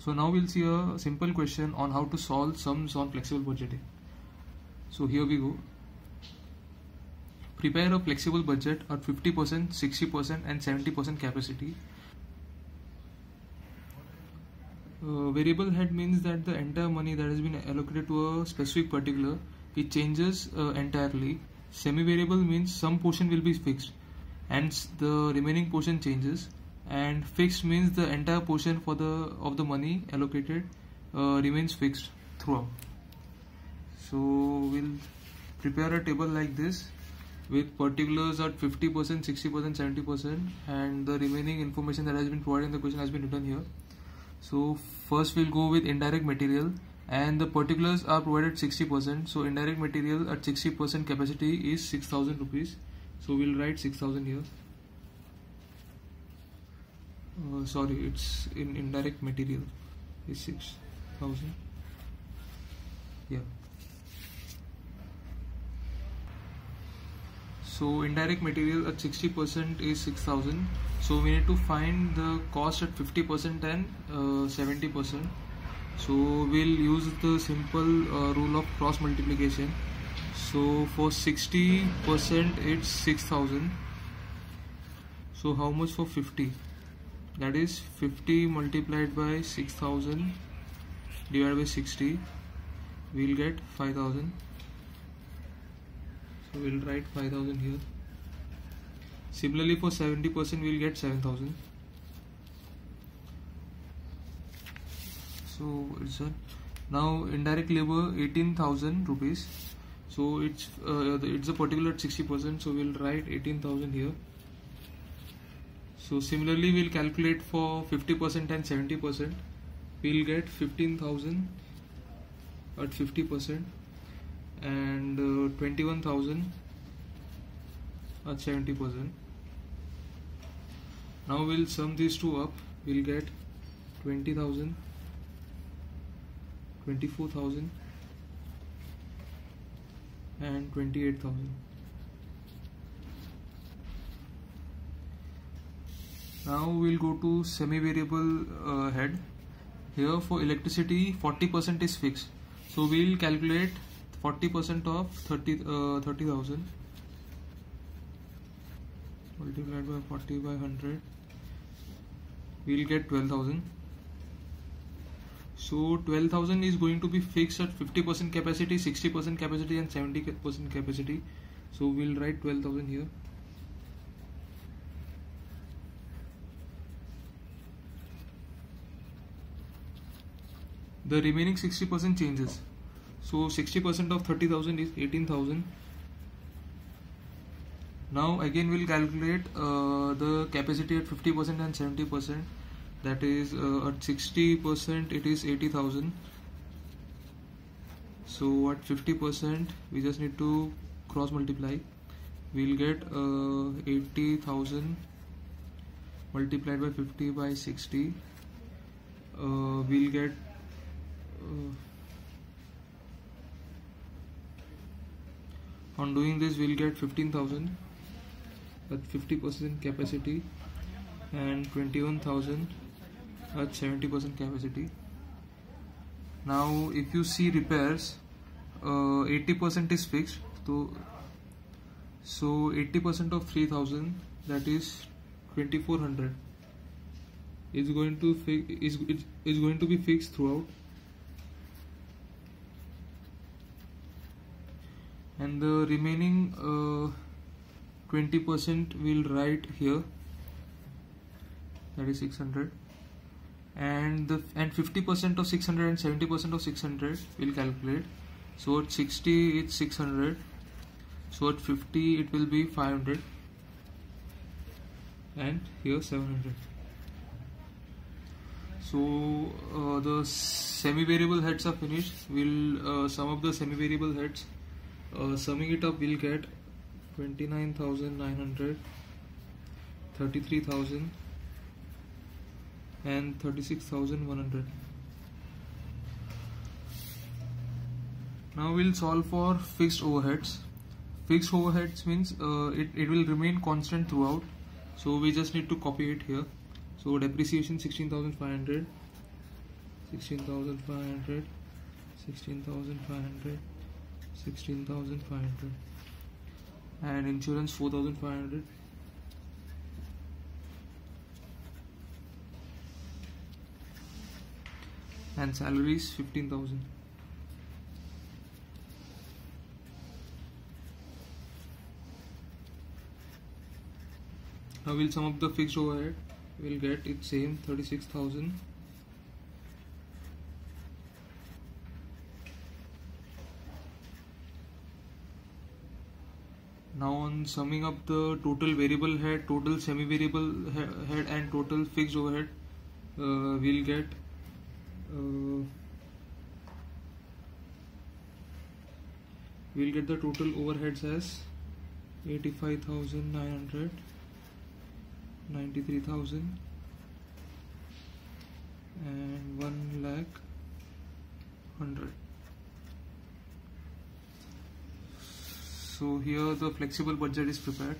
So now we'll see a simple question on how to solve sums on flexible budgeting. So here we go. Prepare a flexible budget at 50%, 60% and 70% capacity. Uh, variable head means that the entire money that has been allocated to a specific particular it changes uh, entirely. Semi-variable means some portion will be fixed and the remaining portion changes and fixed means the entire portion for the of the money allocated uh, remains fixed throughout. So we'll prepare a table like this with particulars at 50% 60% 70% and the remaining information that has been provided in the question has been written here. So first we'll go with indirect material and the particulars are provided 60% so indirect material at 60% capacity is 6000 rupees. So we'll write 6000 here uh, sorry it's in indirect material. Is 6000 yeah. So indirect material at 60% is 6000 so we need to find the cost at 50% and 70% uh, so we'll use the simple uh, rule of cross multiplication. So for 60% it's 6000 so how much for 50 that is 50 multiplied by 6000 divided by 60 we'll get 5000 so we'll write 5000 here. Similarly for 70% we'll get 7000 so it's now indirect labor 18000 rupees. So it's uh, it's a particular 60% so we'll write 18000 here so similarly we'll calculate for 50% and 70% we'll get 15000 at 50% and uh, 21000 at 70% now we'll sum these two up. We'll get 20000 24000 and 28000 now we'll go to semi-variable uh, head. Here for electricity 40% is fixed. So we'll calculate 40% of 30 uh, 30000 multiplied by 40 by 100 we'll get 12000 so 12000 is going to be fixed at 50% capacity 60% capacity and 70% capacity. So we'll write 12000 here the remaining 60% changes. So 60% of 30000 is 18000 now again we'll calculate uh, the capacity at 50% and 70% that is uh, at 60% it is 80000 so at 50% we just need to cross multiply. We'll get uh, 80000 multiplied by 50 by 60 uh, we'll get uh, on doing this we'll get 15000 at 50% capacity and 21000 at 70% capacity. Now if you see repairs 80% uh, is fixed so so 80% of 3000 that is 2400 is going to is is going to be fixed throughout and the remaining 20% uh, we'll write here. That is 600 and the and 50% of 600 and 70% of 600 we'll calculate. So at 60 it's 600 so at 50 it will be 500 and here 700 so uh, the semi variable heads are finished. We'll uh, sum up the semi variable heads uh, summing it up we'll get 29,900 33,000 and 36,100 now we'll solve for fixed overheads. Fixed overheads means uh, it, it will remain constant throughout. So we just need to copy it here. So depreciation 16,500 16500 16500 16500 and insurance 4500 and salaries 15000 now we'll sum up the fixed overhead. We'll get it same 36000 now on summing up the total variable head total semi variable head and total fixed overhead uh, we'll get uh, we'll get the total overheads as 85900 93000 and 1 lakh 100 so here the flexible budget is prepared